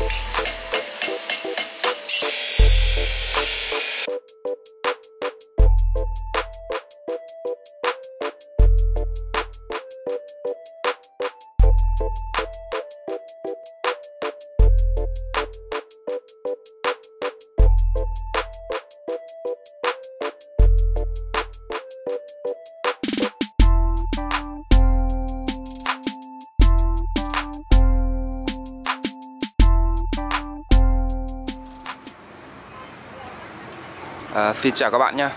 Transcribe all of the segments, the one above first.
Bye. À, xin chào các bạn nhé.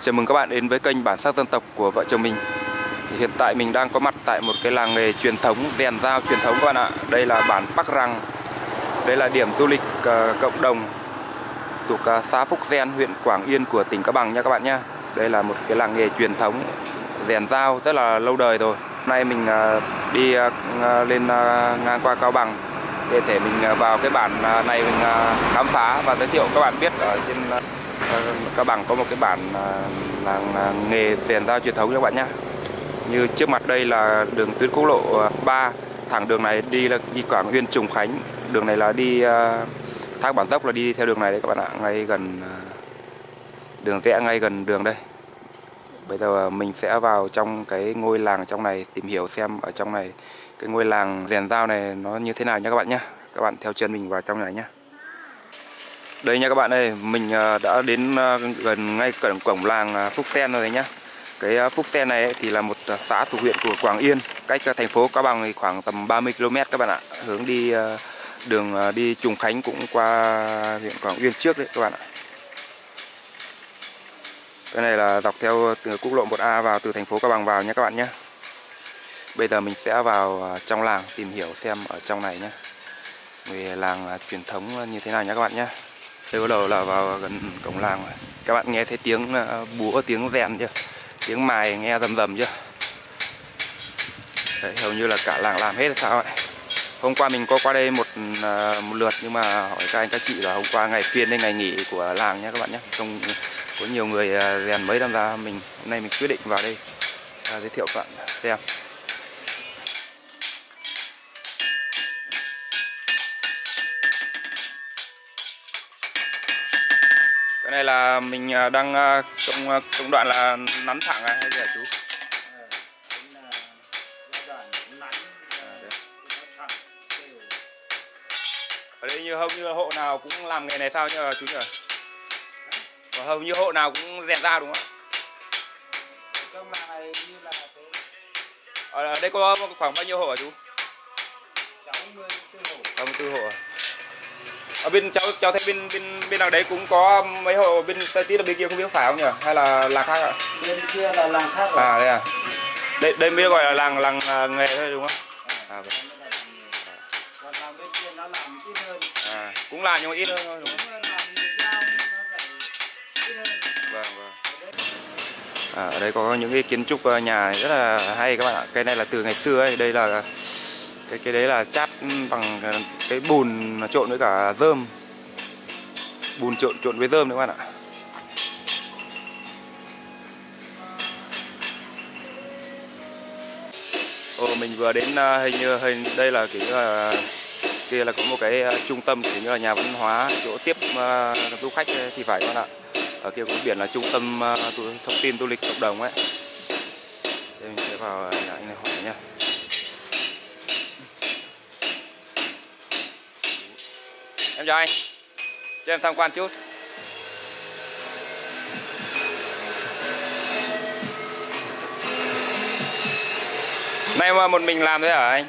Chào mừng các bạn đến với kênh Bản sắc dân tộc của vợ chồng mình. Thì Hiện tại mình đang có mặt tại một cái làng nghề truyền thống rèn dao truyền thống các bạn ạ. Đây là bản Bắc Răng. Đây là điểm du lịch uh, cộng đồng thuộc uh, xã Phúc Gen, huyện Quảng Yên của tỉnh Cao Bằng nha các bạn nhé. Đây là một cái làng nghề truyền thống rèn dao rất là lâu đời rồi. Hôm nay mình uh, đi uh, lên uh, ngang qua Cao Bằng để thể mình vào cái bản này mình khám phá và giới thiệu các bạn biết ở trên các Bằng có một cái bản à, là nghề rèn dao truyền thống các bạn nhé như trước mặt đây là đường tuyến quốc lộ à, 3 thẳng đường này đi là đi Quảng Uyên Trùng Khánh. Đường này là đi à, thác bản dốc là đi theo đường này đấy các bạn ạ, ngay gần đường rẽ ngay gần đường đây. Bây giờ mình sẽ vào trong cái ngôi làng trong này, tìm hiểu xem ở trong này cái ngôi làng rèn dao này nó như thế nào nha các bạn nhé các bạn theo chân mình vào trong này nhé đây nha các bạn ơi, mình à, đã đến à, gần ngay cổng cổng làng à, Phúc Sen rồi đấy nhá. Cái Phúc Sen này thì là một xã thuộc huyện của Quảng Yên, cách thành phố Cao Bằng thì khoảng tầm 30 km các bạn ạ. Hướng đi đường đi Trùng Khánh cũng qua huyện Quảng Yên trước đấy các bạn ạ. Cái này là dọc theo từ quốc lộ 1A vào từ thành phố Cao Bằng vào nhé các bạn nhé. Bây giờ mình sẽ vào trong làng tìm hiểu xem ở trong này nhé. Về làng truyền thống như thế nào nhé các bạn nhé. Đây bắt đầu là vào gần cổng làng rồi. Các bạn nghe thấy tiếng ờ, búa, tiếng rèn chưa? Tiếng mài nghe rầm rầm chưa? Đấy, hầu như là cả làng làm hết sao vậy Hôm qua mình có qua đây một ờ, một lượt nhưng mà hỏi các anh các chị là hôm qua ngày phiên hay ngày nghỉ của làng nhé các bạn nhé trong có nhiều người ờ, rèn mấy tham ra mình hôm nay mình quyết định vào đây à, giới thiệu các bạn xem. Này là mình à, đang à, công à, công đoạn là nắn thẳng à hay gì hả chú? Ở đây như hầu như hộ nào cũng làm nghề này sao nhờ chú nhỉ? Và hầu như hộ nào cũng rèn ra đúng không? Ạ ở đây có khoảng bao nhiêu hộ hả chú? 64 hộ. 64 hộ à? Ở bên cháu cháu thấy bên bên bên nào đấy cũng có mấy hộ bên tít ở bên kia không biết phải không nhỉ? Hay là làng khác ạ? Bên kia là làng khác rồi. à đây à? Đây đây mới gọi là làng làng à, nghề thôi đúng không? À, vậy. còn làng bên kia nó làm ít hơn. À cũng làm nhưng mà ít hơn thôi đúng không? Vâng vâng. À, ở đây có những cái kiến trúc ờ, nhà rất là hay các bạn ạ. Cái này là từ ngày xưa ấy. Đây là cái cái đấy là chát Ừ, bằng ờ, cái bùn trộn với cả dơm bùn trộn trộn với dơm đấy các bạn ạ? Ồ, mình vừa đến ờ, hình như hình đây là kiểu là ờ, kia là có một cái uh, trung tâm kiểu như là nhà văn hóa chỗ tiếp uh, du khách thì phải các bạn ạ? Ở kia có biển là trung tâm uh, thông tin du lịch cộng đồng ấy. Đây mình sẽ vào nhà anh này hỏi nha Chào anh Cho em tham quan chút. Nay mà một mình làm thế hả anh?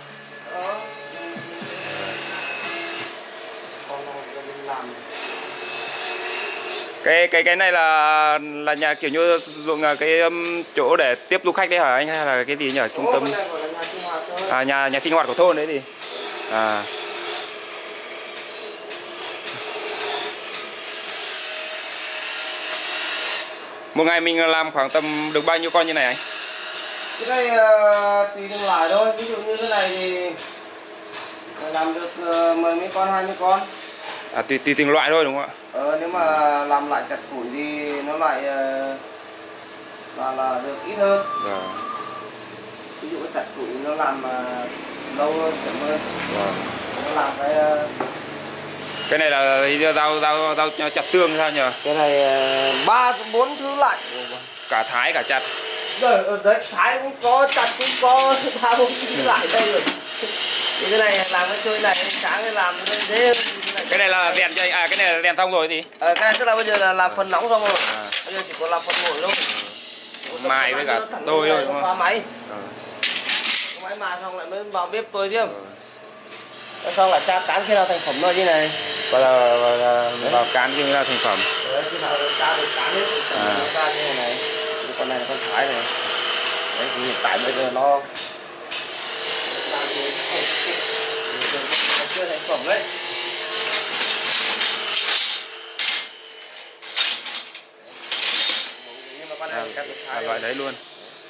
cái cái cái này là là nhà kiểu như dụng à, cái um, chỗ để tiếp du khách đấy hả anh? Hay là cái gì nhỉ? Trung tâm? À nhà nhà sinh hoạt của thôn đấy thì. À. Một ngày mình làm khoảng tầm được bao nhiêu con như này anh? Cái này uh, tùy từng loại thôi, ví dụ như thế này thì làm được uh, mười mấy con, hai mươi con. À tùy, tùy từng loại thôi đúng không ạ? Ờ, nếu mà làm lại chặt củi thì nó lại uh, là, là được ít hơn. Vâng. Ví dụ chặt củi nó làm lâu hơn, chậm hơn. Vâng. Nó làm cái cái này là dao dao dao chặt xương sao nhỉ? Cái này ờ, ba bốn thứ lạnh. Cả thái cả chặt. Rồi ở đấy thái cũng có chặt cũng có ba bốn thứ lại đây rồi. Cái này làm cái chơi này sáng làm hơn cái này là đèn anh à cái này là đèn xong rồi gì ờ, cái này tức là bây giờ là làm phần nóng xong rồi. À, bây giờ chỉ còn làm phần nguội thôi. Mài với cả tôi thôi đúng không? máy. Ờ. máy mài xong lại mới vào bếp tôi chứ. Thế xong là cha cán khi nào thành phẩm rồi như này và là, và là vào cán cái là thành phẩm. À. ra như này. Cái con này là con thái này. Đấy thì hiện tại bây giờ nó chưa thành phẩm đấy. À, được à, loại đấy luôn.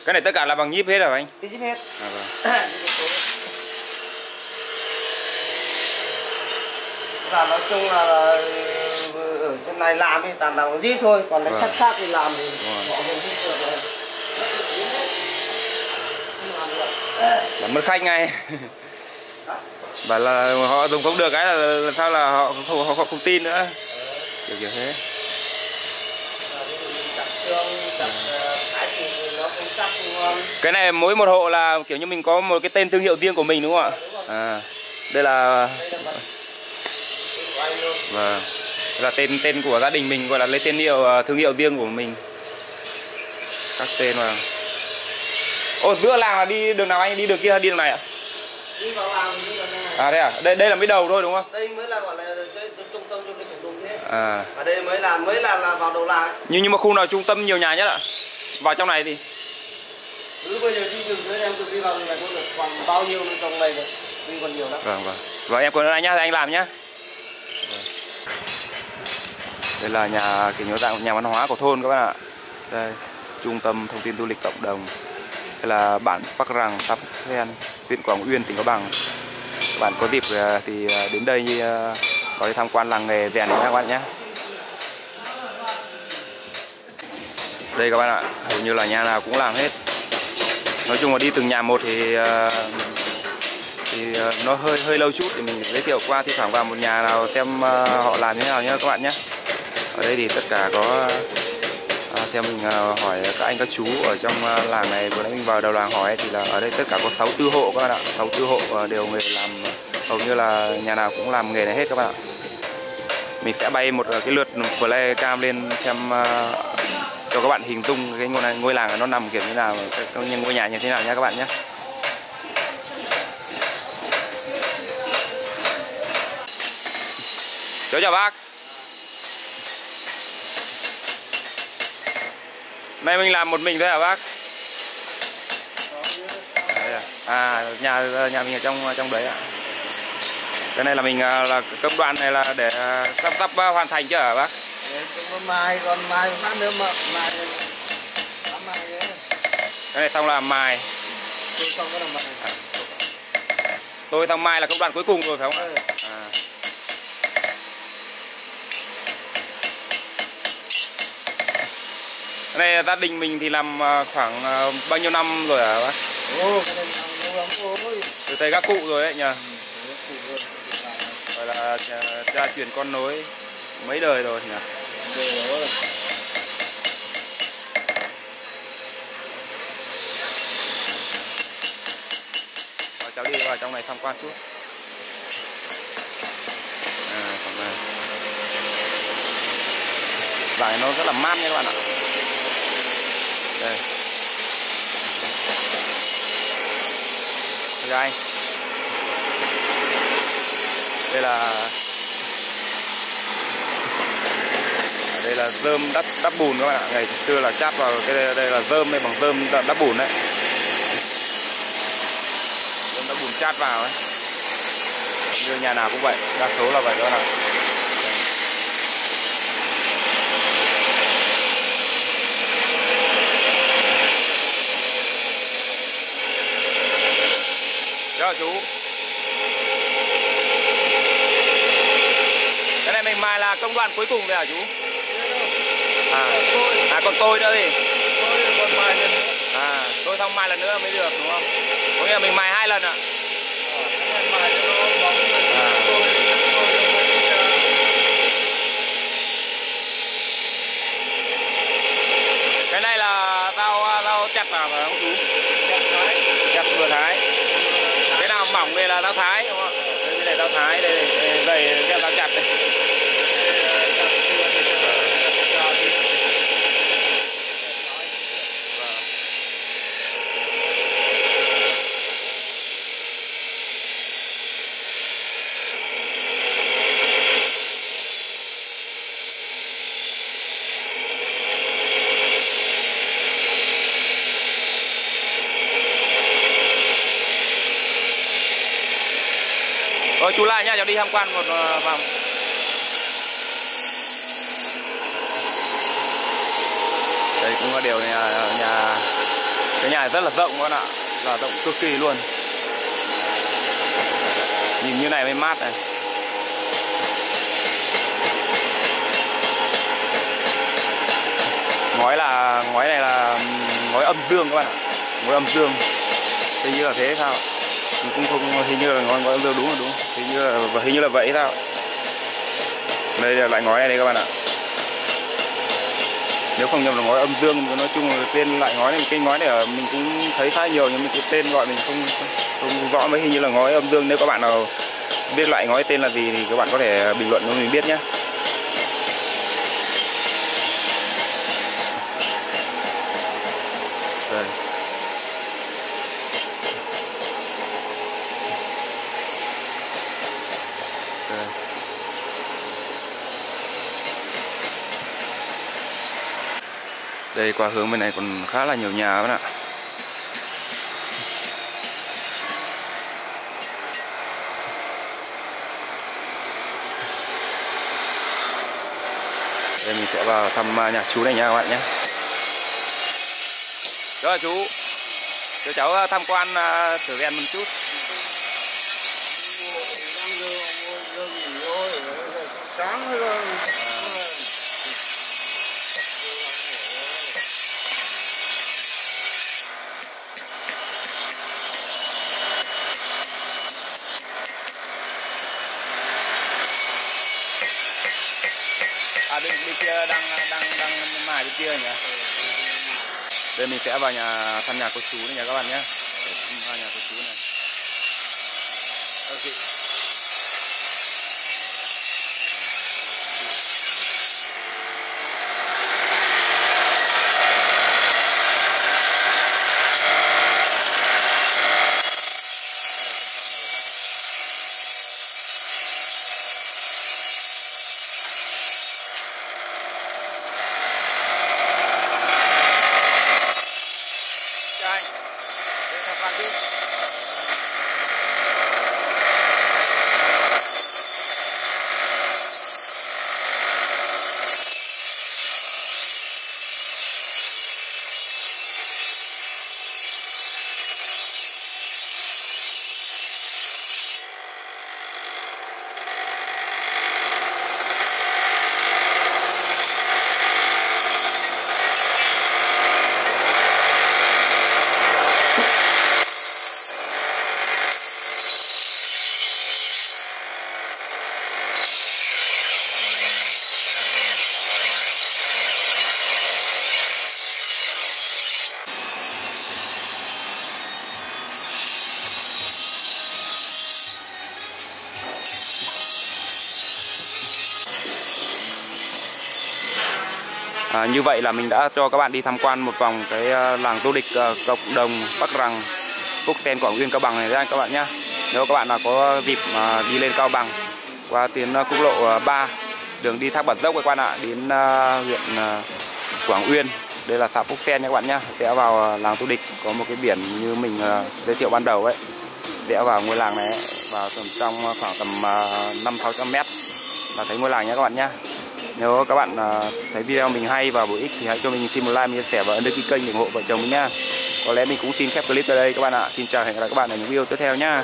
Cái này tất cả là bằng nhíp hết rồi anh? Chip hết. À, vâng. là nói chung là ở trên này làm thì toàn làm zip thôi còn cái Vâng. sắt khác thì làm thì Vâng. họ zip được rồi. Không làm là mất khách ngay và là họ dùng không được cái là, là sao là họ không, họ, họ không tin nữa kiểu kiểu thế Và không không cái này mỗi một hộ là kiểu như mình có một cái tên thương hiệu riêng của mình đúng không ạ à đây là Đây là tên luôn. vâng là tên tên của gia đình mình gọi là lấy tên hiệu ờ, thương hiệu riêng của mình các tên mà ô giữa làng là đi đường nào anh đi đường kia hay đi đường này ạ Đi vào thì đi vào đây này. à thế à đây đây là mới đầu thôi đúng không Đây mới là gọi là trung tâm du lịch của thế. à Và đây mới là mới là là vào đầu làng. nhưng nhưng mà khu nào trung tâm nhiều nhà nhất ạ vào trong này thì Cứ bây giờ đi đường dưới em tự đi vào này thôi được. Còn bao nhiêu trong này rồi. Đi còn nhiều lắm. vâng vâng vâng em cảm ơn anh nhá anh làm nhá đây là nhà, kiểu như dạng nhà văn hóa của thôn các bạn ạ. Đây, trung tâm thông tin du lịch cộng đồng. Đây là bản Bắc Rằng xã Phúc Sen huyện Quảng Uyên, tỉnh Cao Bằng. Các bạn có dịp ờ, thì ờ, đến đây ờ, có đi tham quan làng nghề rèn nhé các bạn nhé. Đây các bạn ạ hầu như là nhà nào cũng làm hết. Nói chung là đi từng nhà một thì thì nó hơi hơi lâu chút thì mình giới thiệu qua thi thoảng vào một nhà nào xem họ làm như thế nào nhé các bạn nhé ở đây thì tất cả có à, theo mình à, hỏi các anh các chú ở trong à, làng này vừa nãy mình vào đầu làng hỏi thì là ở đây tất cả có 6 tư hộ các bạn ạ. 6 tư hộ à, đều nghề làm hầu như là nhà nào cũng làm nghề này hết các bạn ạ. Mình sẽ bay một à, cái lượt play cam lên xem à, cho các bạn hình dung cái ngôi này, ngôi làng nó nằm kiểu như nào cái, ngôi nhà như thế nào nhé các bạn nhé Cháu chào bác. Nay mình làm một mình thôi hả bác? À? à nhà nhà mình ở trong trong đấy ạ. Cái này là mình à, là công đoạn này là để à, sắp sắp hoàn thành chưa hả bác? Mai còn mai phát nữa mà mai Cái này xong là mài. tôi có làm mai Tôi xong mai là công đoạn cuối cùng rồi phải không ạ? Ừ. À. Cái này gia đình mình thì làm à, khoảng à, bao nhiêu năm rồi hả bác? ô cái này làm lâu lắm rồi Từ thầy các cụ rồi đấy nhờ. Làm. Gọi là cha truyền con nối mấy đời rồi nhỉ? Là Rồi cháu đi vào trong này tham quan chút. À. Vải nó rất là mát nha các bạn ạ. Đây. Đây. Đây là đây là dơm đắp đắp bùn các bạn ạ. Ngày xưa là chát vào cái đây, đây là dơm đây bằng dơm đắp, đắp bùn đấy. dơm đắp bùn chát vào ấy. Như nhà nào cũng vậy, đa số là vậy đó nào. rất chú. Cái này mình mài là công đoạn cuối cùng rồi hả à, chú? À, à còn tôi nữa thì à tôi xong mài lần nữa mới được đúng không? Có nghĩa là mình mài hai lần ạ. À. cái này là dao dao chặt vào phải không chú? Đây đây, đây, đây, đây, đây đây, đây chặt đây chú lại nha, cháu đi tham quan một ờ, vòng. Đây cũng có điều nhà ờ, nhà cái nhà rất là rộng các bạn ạ, là rộng cực kỳ luôn. Nhìn như này mới mát này. Ngói là ngói này là ngói âm dương các bạn ạ. Ngói âm dương. thế như là thế sao? ạ cũng không, hình như là ngói ngói âm dương đúng là đúng. Hình như là hình như là vậy sao? Đây là loại ngói này đây các bạn ạ. Nếu không nhầm là ngói âm dương nói chung là tên loại ngói này, cái ngói này ở mình cũng thấy khá nhiều, nhưng mà cái tên gọi mình không không rõ mấy, hình như là ngói âm dương nếu các bạn nào biết loại ngói tên là gì thì các bạn có thể bình luận cho mình biết nhé Đây. Đây. Đây qua hướng bên này còn khá là nhiều nhà các bạn ạ. Đây mình sẽ vào thăm à, nhà chú này nha các bạn nhé. Rồi chú, cho cháu à, tham quan à, thử ghen một chút. Bên, kia đang đang đang mài bên kia nhỉ? Đây mình sẽ vào nhà thăm nhà cô chú này nha các bạn nhé. À, như vậy là mình đã cho các bạn đi tham quan một vòng cái à, làng du lịch à, cộng đồng Bắc Rằng Phúc Sen Quảng Uyên Cao Bằng này ra các bạn nhé. Nếu các bạn nào có dịp mà đi lên Cao Bằng qua tuyến à, quốc lộ 3 đường đi thác Bản Dốc các bạn ạ đến huyện Quảng Uyên đây là xã Phúc Sen nha các bạn nhé rẽ vào làng du lịch có một cái biển như mình giới thiệu ban đầu ấy rẽ vào ngôi làng này ấy, vào tầm trong khoảng tầm ờ, năm sáu trăm mét là thấy ngôi làng nhé các bạn nhé nếu các bạn à, thấy video mình hay và bổ ích thì hãy cho mình xin một like, mình chia sẻ và ấn đăng ký kênh để ủng hộ vợ chồng mình nha. Có lẽ mình cũng xin khép clip tại đây các bạn ạ. Xin chào và hẹn gặp lại các bạn ở những video tiếp theo nha.